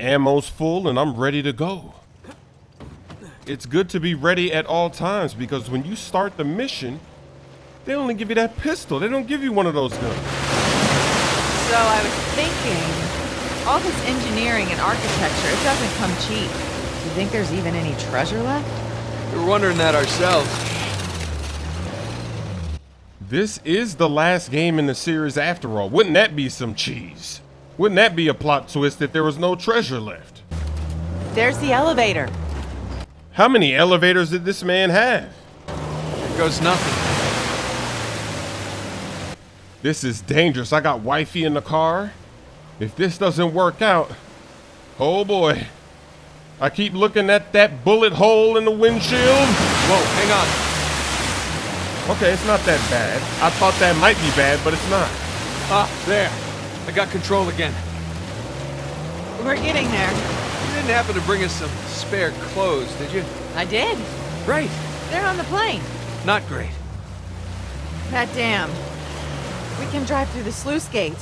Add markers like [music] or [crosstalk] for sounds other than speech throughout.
Ammo's full and I'm ready to go. It's good to be ready at all times because when you start the mission, they only give you that pistol. They don't give you one of those guns. So I was thinking, all this engineering and architecture, it doesn't come cheap. Do you think there's even any treasure left? We're wondering that ourselves. This is the last game in the series after all. Wouldn't that be some cheese? Wouldn't that be a plot twist if there was no treasure left? There's the elevator. How many elevators did this man have? There goes nothing. This is dangerous. I got wifey in the car. If this doesn't work out, oh boy. I keep looking at that bullet hole in the windshield. Whoa, hang on. Okay, it's not that bad. I thought that might be bad, but it's not. Ah, there. I got control again. We're getting there. You didn't happen to bring us some spare clothes, did you? I did. Great. They're on the plane. Not great. That dam. We can drive through the sluice gate.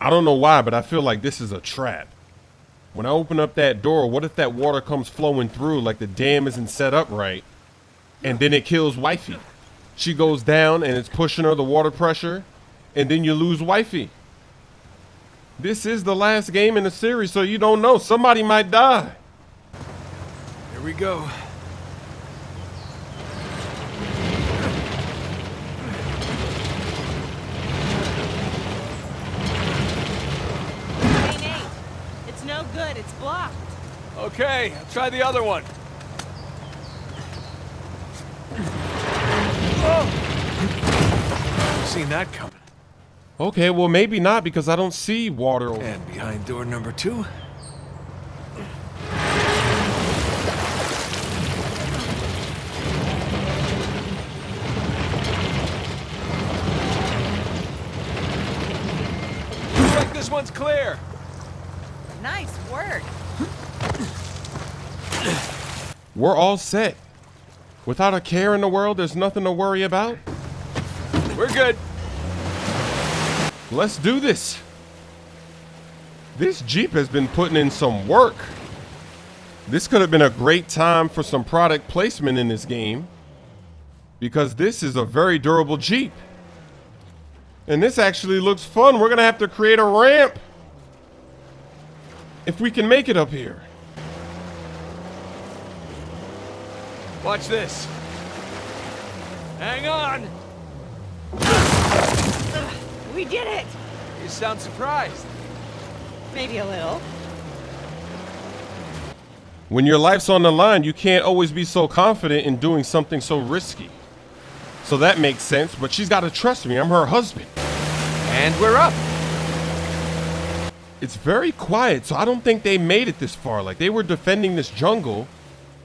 I don't know why, but I feel like this is a trap. When I open up that door, what if that water comes flowing through like the dam isn't set up right? And then it kills wifey. She goes down and it's pushing her the water pressure, and then you lose wifey. This is the last game in the series, so you don't know. Somebody might die. Here we go. It's no good. It's blocked. Okay, I'll try the other one. Oh! Seen that coming. Okay, well, maybe not because I don't see water. over- And behind door number two. Looks like this one's clear. Nice work. We're all set. Without a care in the world, there's nothing to worry about. We're good. Let's do this. This Jeep has been putting in some work. This could have been a great time for some product placement in this game because this is a very durable Jeep. And this actually looks fun. We're going to have to create a ramp if we can make it up here. Watch this. Hang on. We did it. You sound surprised. Maybe a little. When your life's on the line, you can't always be so confident in doing something so risky. So that makes sense, but she's got to trust me. I'm her husband. And we're up. It's very quiet, so I don't think they made it this far. Like they were defending this jungle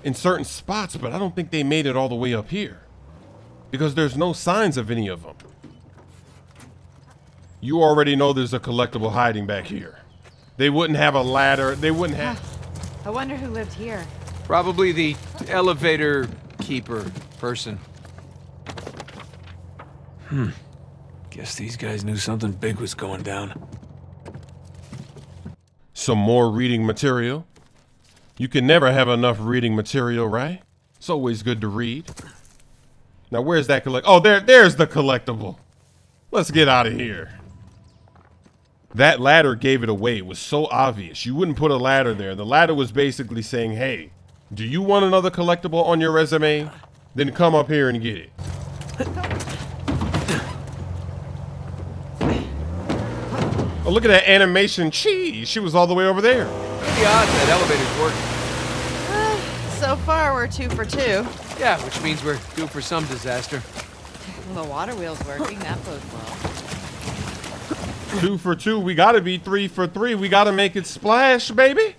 in certain spots, but I don't think they made it all the way up here. Because there's no signs of any of them. You already know there's a collectible hiding back here. They wouldn't have a ladder. They wouldn't have. I wonder who lived here. Probably the elevator keeper person. Hmm. Guess these guys knew something big was going down. Some more reading material. You can never have enough reading material, right? It's always good to read. Now, where's that collect? Oh, there, there's the collectible. Let's get out of here. That ladder gave it away. It was so obvious. You wouldn't put a ladder there. The ladder was basically saying, hey, do you want another collectible on your resume? Then come up here and get it. Oh, look at that animation. Cheese. She was all the way over there. Pretty odd that elevator's working. Uh, so far, we're two for two. Yeah, which means we're due for some disaster. Well, the water wheel's working. That bodes well. Two for two. We gotta be three for three. We gotta make it splash, baby.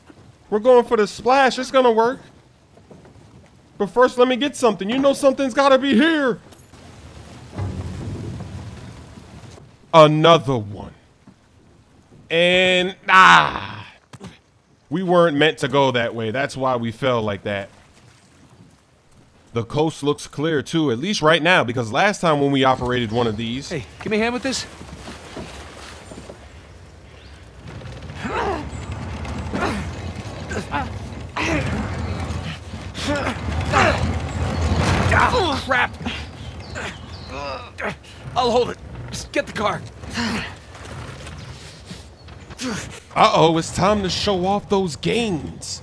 We're going for the splash. It's gonna work. But first, let me get something. You know something's gotta be here. Another one. And ah. We weren't meant to go that way. That's why we fell like that. The coast looks clear too, at least right now, because last time when we operated one of these. Hey, give me a hand with this. I'll hold it. Just get the car. Uh-oh, it's time to show off those gains.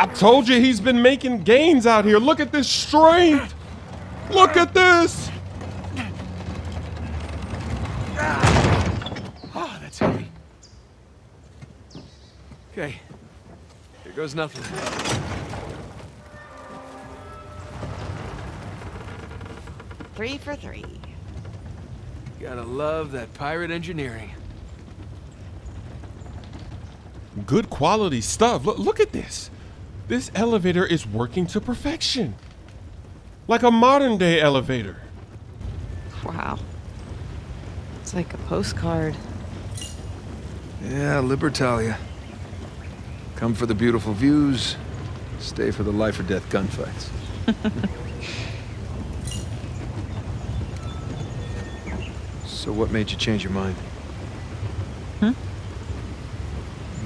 I told you he's been making gains out here. Look at this strength. Look at this. Oh, that's heavy. Okay. Here goes nothing. Three for three. Gotta love that pirate engineering. Good quality stuff. Look, look at this. This elevator is working to perfection. Like a modern day elevator. Wow. It's like a postcard. Yeah, Libertalia. Come for the beautiful views, stay for the life or death gunfights. [laughs] so what made you change your mind? Hmm?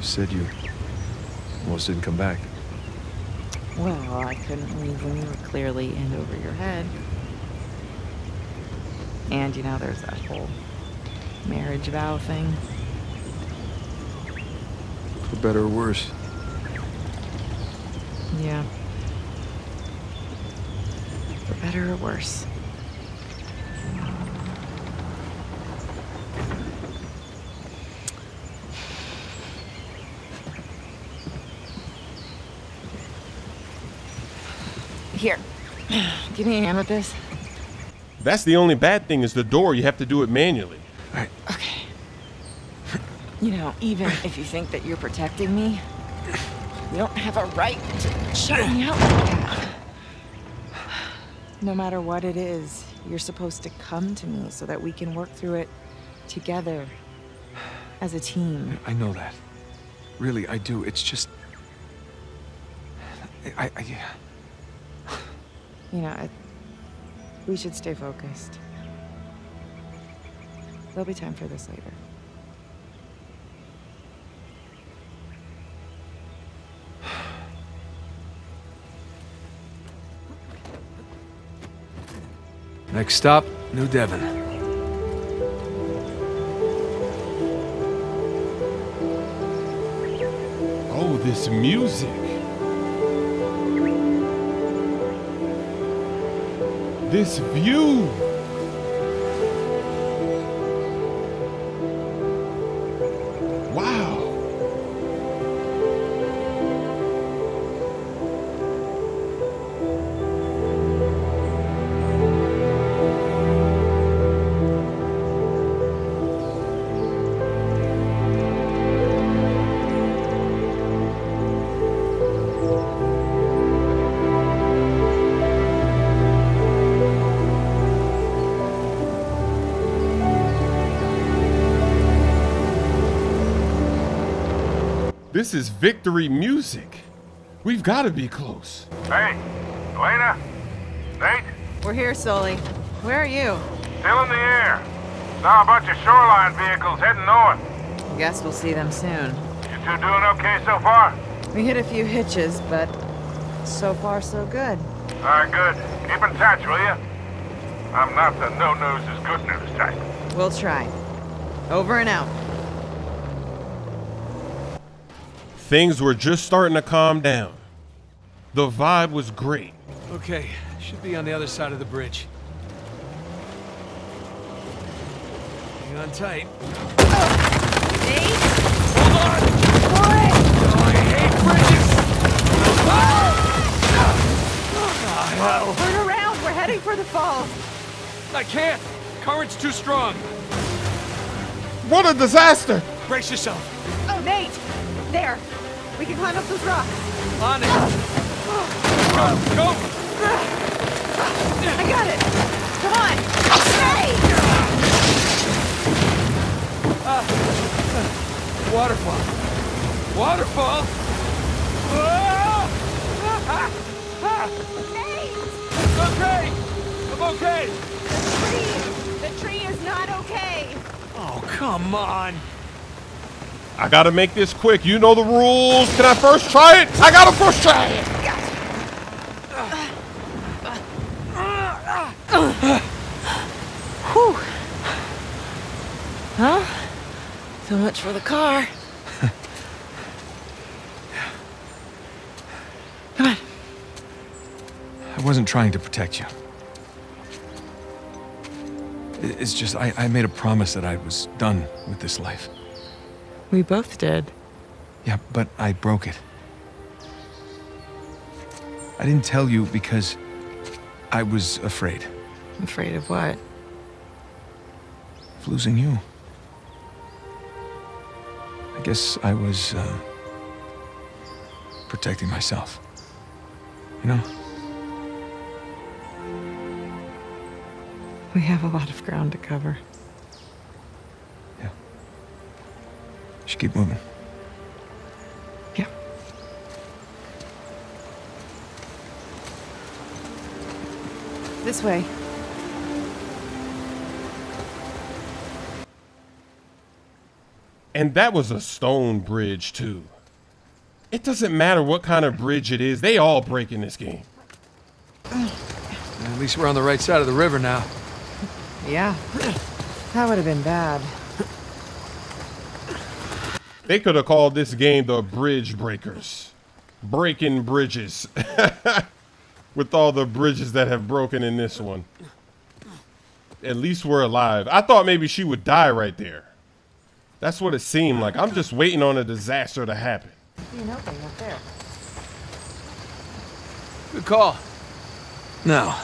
You said you almost didn't come back. Well, I couldn't leave when you were clearly in over your head. And you know, there's that whole marriage vow thing. For better or worse. Yeah. For better or worse. Here. [sighs] Give me a hand with this. That's the only bad thing is the door. You have to do it manually. Right. Okay. You know, even if you think that you're protecting me, you don't have a right to shut me out like that. No matter what it is, you're supposed to come to me so that we can work through it together as a team. I know that. Really, I do. It's just... I... I You know, I, we should stay focused. There'll be time for this later. Next stop, New Devon. Oh, this music. This view. This is victory music. We've got to be close. Hey, Elena? Nate? We're here, Sully. Where are you? Still in the air. Saw a bunch of shoreline vehicles heading north. I guess we'll see them soon. You two doing okay so far? We hit a few hitches, but so far so good. Alright, good. Keep in touch, will you? I'm not the no-noses good news type. We'll try. Over and out. Things were just starting to calm down. The vibe was great. Okay, should be on the other side of the bridge. Hang on tight. Nate? Hold on! Boy! Oh, I hate bridges! Hell! Turn around! We're heading for the falls! I can't! Current's too strong! What a disaster! Brace yourself! Oh, Nate! There! We can climb up those rocks! On it! Go! Go! I got it! Come on! Stay! Ah. Waterfall! Waterfall! Ah! ah. ah. Nate! Okay! I'm okay! The tree! The tree is not okay! Oh, come on! I gotta make this quick. You know the rules. Can I first try it? I gotta first try it. Whew! Huh? So much for the car. [laughs] Come on. I wasn't trying to protect you. It's just, I, I made a promise that I was done with this life. We both did. Yeah, but I broke it. I didn't tell you because I was afraid Afraid of what? of losing you. I guess I was uh, protecting myself. You know? We have a lot of ground to cover. Should keep moving. Yeah. This way. And that was a stone bridge, too. It doesn't matter what kind of bridge it is, they all break in this game. At least we're on the right side of the river now. Yeah. That would have been bad. They could have called this game the Bridge Breakers. Breaking bridges. [laughs] With all the bridges that have broken in this one. At least we're alive. I thought maybe she would die right there. That's what it seemed like. I'm just waiting on a disaster to happen. You know thing up there. Good call. Now,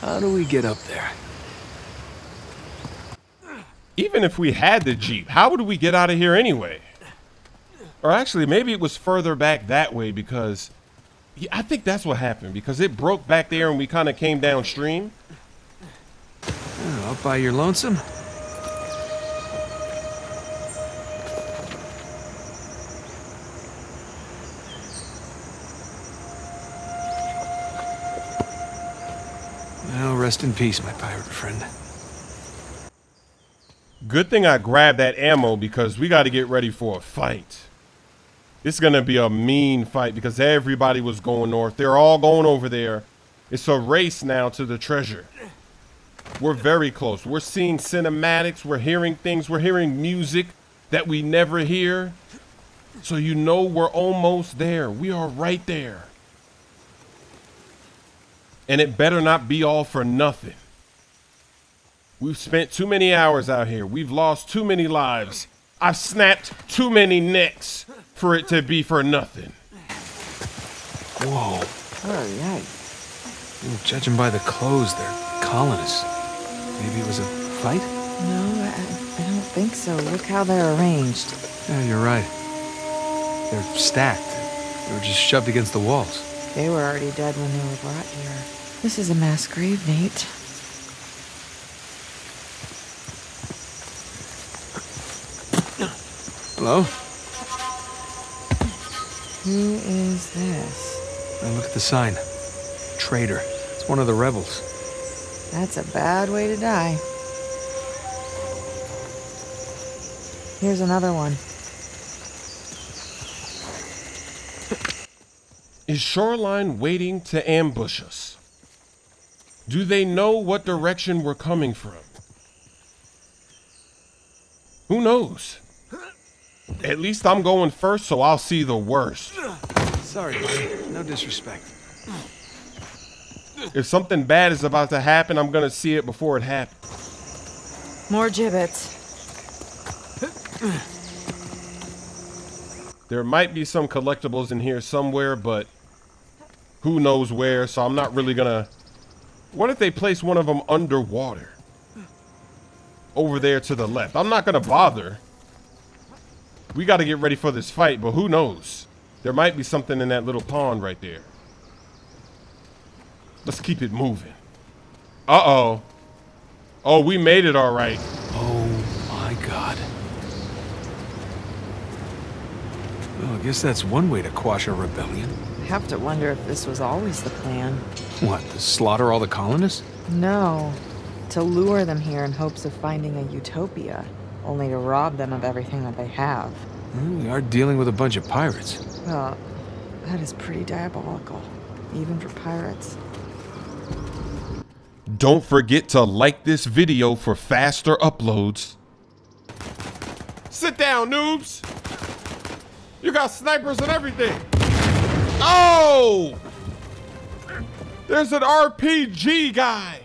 how do we get up there? Even if we had the Jeep, how would we get out of here anyway? Or actually, maybe it was further back that way because yeah, I think that's what happened because it broke back there and we kind of came downstream. Oh, up by your lonesome? Well, rest in peace, my pirate friend. Good thing I grabbed that ammo because we got to get ready for a fight. It's going to be a mean fight because everybody was going north. They're all going over there. It's a race now to the treasure. We're very close. We're seeing cinematics. We're hearing things. We're hearing music that we never hear. So you know we're almost there. We are right there. And it better not be all for nothing. We've spent too many hours out here. We've lost too many lives. I've snapped too many necks for it to be for nothing. Whoa. Oh, yeah. Judging by the clothes, they're colonists. Maybe it was a fight? No, I, I don't think so. Look how they're arranged. Yeah, you're right. They're stacked. They were just shoved against the walls. They were already dead when they were brought here. This is a mass grave, Nate. Hello? Who is this? Now look at the sign. Traitor. It's one of the rebels. That's a bad way to die. Here's another one. Is Shoreline waiting to ambush us? Do they know what direction we're coming from? Who knows? At least I'm going first, so I'll see the worst. Sorry, buddy. No disrespect. If something bad is about to happen, I'm gonna see it before it happens. More gibbets. There might be some collectibles in here somewhere, but who knows where, so I'm not really gonna... What if they place one of them underwater? Over there to the left. I'm not gonna bother. We gotta get ready for this fight, but who knows? There might be something in that little pond right there. Let's keep it moving. Uh-oh. Oh, we made it all right. Oh my god. Well, I guess that's one way to quash a rebellion. I have to wonder if this was always the plan. What, to slaughter all the colonists? No. To lure them here in hopes of finding a utopia, only to rob them of everything that they have. Well, we are dealing with a bunch of pirates. Well, that is pretty diabolical, even for pirates. Don't forget to like this video for faster uploads. Sit down, noobs. You got snipers and everything. Oh! There's an RPG guy.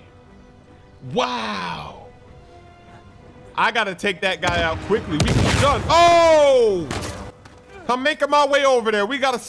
Wow. I gotta take that guy out quickly. We done. Oh! I'm making my way over there. We gotta